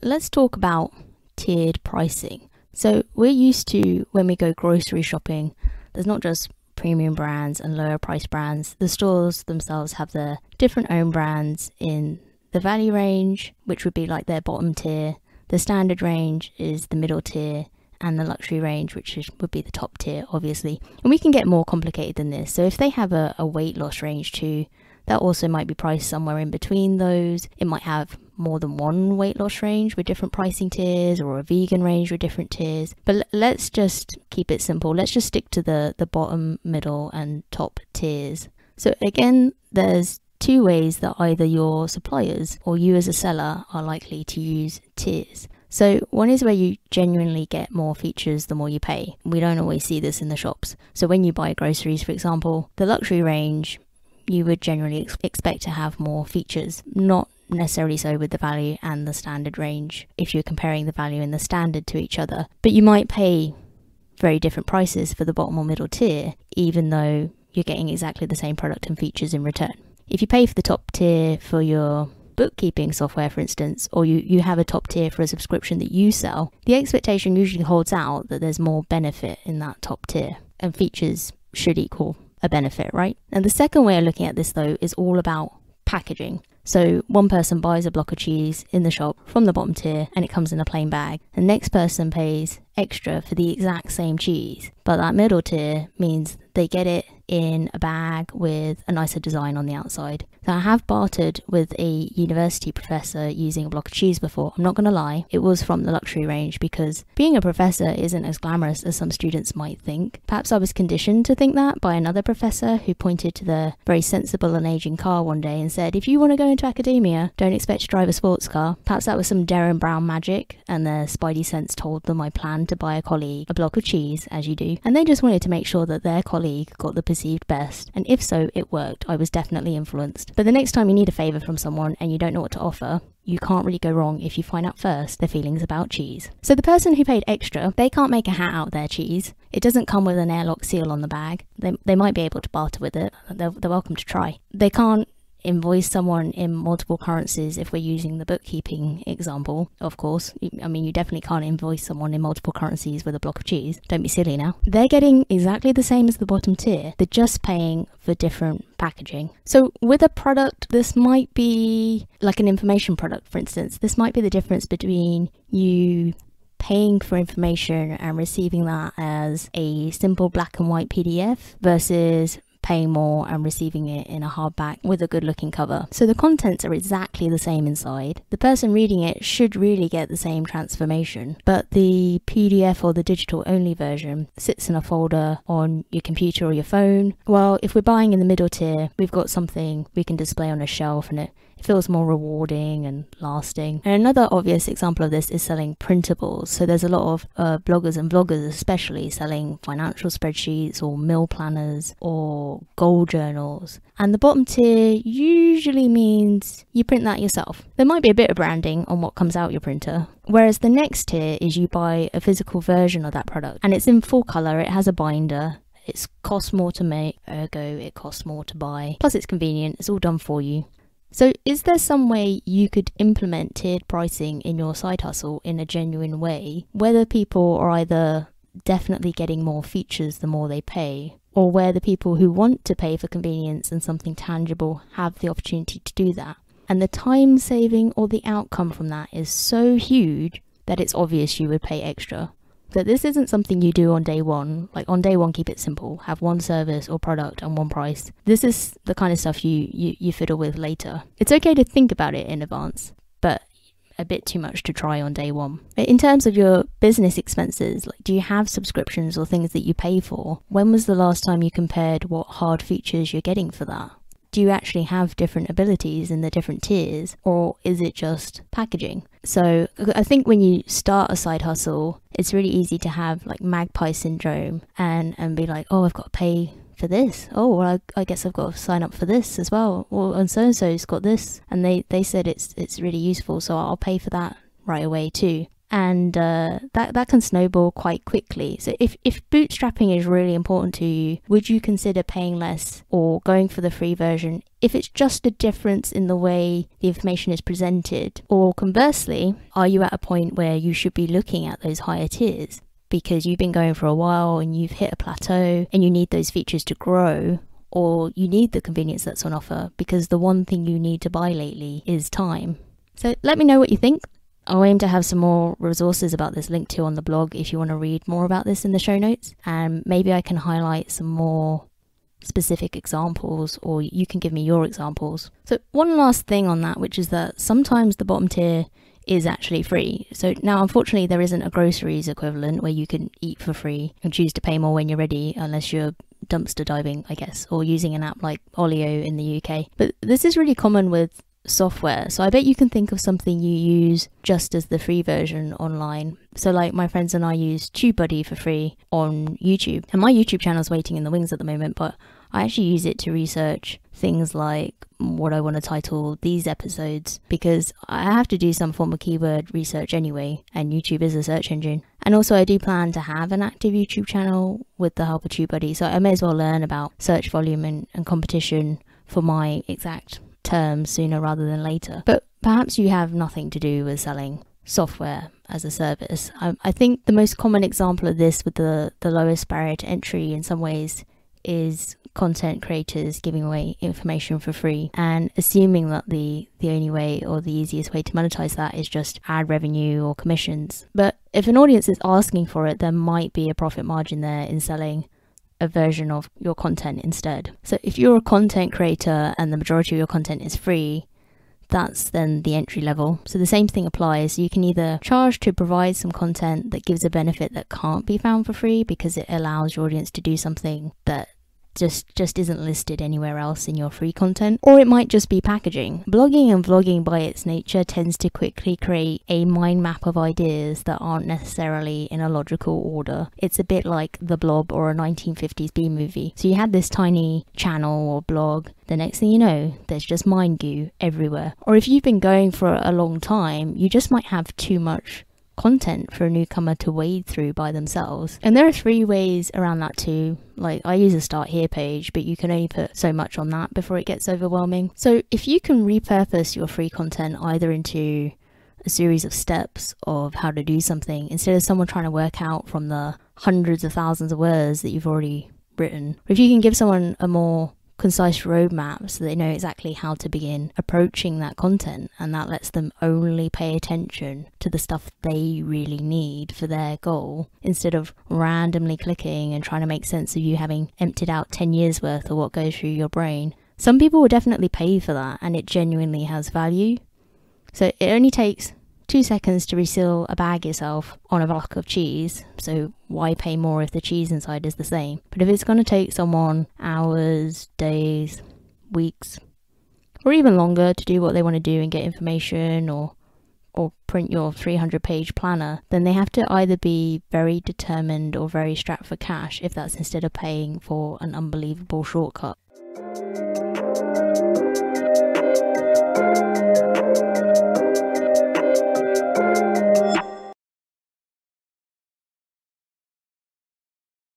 Let's talk about tiered pricing. So we're used to when we go grocery shopping, there's not just premium brands and lower price brands. The stores themselves have their different own brands in the value range, which would be like their bottom tier. The standard range is the middle tier, and the luxury range, which is, would be the top tier, obviously. And we can get more complicated than this. So if they have a, a weight loss range too, that also might be priced somewhere in between those. It might have more than one weight loss range with different pricing tiers or a vegan range with different tiers. But let's just keep it simple. Let's just stick to the, the bottom, middle, and top tiers. So again, there's two ways that either your suppliers or you as a seller are likely to use tiers. So, one is where you genuinely get more features the more you pay. We don't always see this in the shops. So, when you buy groceries, for example, the luxury range, you would generally ex- expect to have more features, not necessarily so with the value and the standard range if you're comparing the value and the standard to each other. But you might pay very different prices for the bottom or middle tier, even though you're getting exactly the same product and features in return. If you pay for the top tier for your bookkeeping software, for instance, or you, you have a top tier for a subscription that you sell, the expectation usually holds out that there's more benefit in that top tier, and features should equal a benefit, right? And the second way of looking at this, though, is all about packaging. So one person buys a block of cheese in the shop from the bottom tier and it comes in a plain bag. The next person pays extra for the exact same cheese, but that middle tier means they get it in a bag with a nicer design on the outside. So I have bartered with a university professor using a block of cheese before. I'm not going to lie, it was from the luxury range because being a professor isn't as glamorous as some students might think. Perhaps I was conditioned to think that by another professor who pointed to the very sensible and aging car one day and said, if you want to go into academia, don't expect to drive a sports car. Perhaps that was some Derren Brown magic and their spidey sense told them I planned to buy a colleague a block of cheese, as you do, and they just wanted to make sure that their colleague got the perceived best. And if so, it worked. I was definitely influenced. But the next time you need a favour from someone and you don't know what to offer, you can't really go wrong if you find out first their feelings about cheese. So the person who paid extra, they can't make a hat out of their cheese. It doesn't come with an airlock seal on the bag. They, they might be able to barter with it. They're, they're welcome to try. They can't invoice someone in multiple currencies if we're using the bookkeeping example, of course. I mean, you definitely can't invoice someone in multiple currencies with a block of cheese. Don't be silly now. They're getting exactly the same as the bottom tier, they're just paying for different packaging. So, with a product, this might be like an information product, for instance. This might be the difference between you paying for information and receiving that as a simple black and white PDF versus paying more and receiving it in a hardback with a good looking cover. So the contents are exactly the same inside. The person reading it should really get the same transformation, but the PDF or the digital only version sits in a folder on your computer or your phone. Well, if we're buying in the middle tier, we've got something we can display on a shelf and it feels more rewarding and lasting. And another obvious example of this is selling printables. So there's a lot of uh, bloggers and vloggers, especially selling financial spreadsheets or meal planners or goal journals. And the bottom tier usually means you print that yourself. There might be a bit of branding on what comes out your printer. Whereas the next tier is you buy a physical version of that product and it's in full color, it has a binder, it costs more to make, ergo, it costs more to buy. Plus, it's convenient, it's all done for you. So, is there some way you could implement tiered pricing in your side hustle in a genuine way, whether people are either definitely getting more features the more they pay, or where the people who want to pay for convenience and something tangible have the opportunity to do that? And the time saving or the outcome from that is so huge that it's obvious you would pay extra that this isn't something you do on day one. Like on day one, keep it simple. Have one service or product and one price. This is the kind of stuff you, you, you fiddle with later. It's okay to think about it in advance, but a bit too much to try on day one. In terms of your business expenses, like do you have subscriptions or things that you pay for? When was the last time you compared what hard features you're getting for that? Do you actually have different abilities in the different tiers or is it just packaging? So I think when you start a side hustle, it's really easy to have like magpie syndrome and, and be like, oh, I've got to pay for this. Oh, well, I, I guess I've got to sign up for this as well. Well, and so and so's got this, and they they said it's it's really useful, so I'll pay for that right away too. And uh, that that can snowball quite quickly. So if if bootstrapping is really important to you, would you consider paying less or going for the free version if it's just a difference in the way the information is presented? Or conversely, are you at a point where you should be looking at those higher tiers? Because you've been going for a while and you've hit a plateau and you need those features to grow, or you need the convenience that's on offer because the one thing you need to buy lately is time. So let me know what you think. I'll aim to have some more resources about this linked to on the blog if you want to read more about this in the show notes. And maybe I can highlight some more specific examples or you can give me your examples. So, one last thing on that, which is that sometimes the bottom tier is actually free. So, now unfortunately, there isn't a groceries equivalent where you can eat for free and choose to pay more when you're ready, unless you're dumpster diving, I guess, or using an app like Olio in the UK. But this is really common with software. So I bet you can think of something you use just as the free version online. So like my friends and I use TubeBuddy for free on YouTube. And my YouTube channel is waiting in the wings at the moment, but I actually use it to research things like what I want to title these episodes because I have to do some form of keyword research anyway, and YouTube is a search engine. And also, I do plan to have an active YouTube channel with the help of TubeBuddy, so I may as well learn about search volume and, and competition for my exact terms sooner rather than later. But perhaps you have nothing to do with selling software as a service. I, I, think the most common example of this with the, the lowest barrier to entry in some ways is content creators giving away information for free and assuming that the the only way or the easiest way to monetize that is just ad revenue or commissions. But if an audience is asking for it, there might be a profit margin there in selling a version of your content instead. So if you're a content creator and the majority of your content is free, that's then the entry level. So the same thing applies. You can either charge to provide some content that gives a benefit that can't be found for free because it allows your audience to do something that just just isn't listed anywhere else in your free content. Or it might just be packaging. Blogging and vlogging by its nature tends to quickly create a mind map of ideas that aren't necessarily in a logical order. It's a bit like the blob or a 1950s b movie. So you had this tiny channel or blog the next thing you know, there's just mind goo everywhere. Or if you've been going for a long time, you just might have too much content for a newcomer to wade through by themselves. And there are three ways around that too. Like I use a start here page, but you can only put so much on that before it gets overwhelming. So if you can repurpose your free content either into a series of steps of how to do something instead of someone trying to work out from the hundreds of thousands of words that you've already written. If you can give someone a more concise roadmap so they know exactly how to begin approaching that content and that lets them only pay attention to the stuff they really need for their goal instead of randomly clicking and trying to make sense of you having emptied out 10 years worth of what goes through your brain. Some people will definitely pay for that and it genuinely has value. So it only takes two seconds to reseal a bag yourself on a block of cheese, so why pay more if the cheese inside is the same? But if it's going to take someone hours, days, weeks, or even longer to do what they want to do and get information or or print your 300 page planner, then they have to either be very determined or very strapped for cash if that's instead of paying for an unbelievable shortcut.